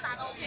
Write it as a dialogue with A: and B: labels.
A: 打到都可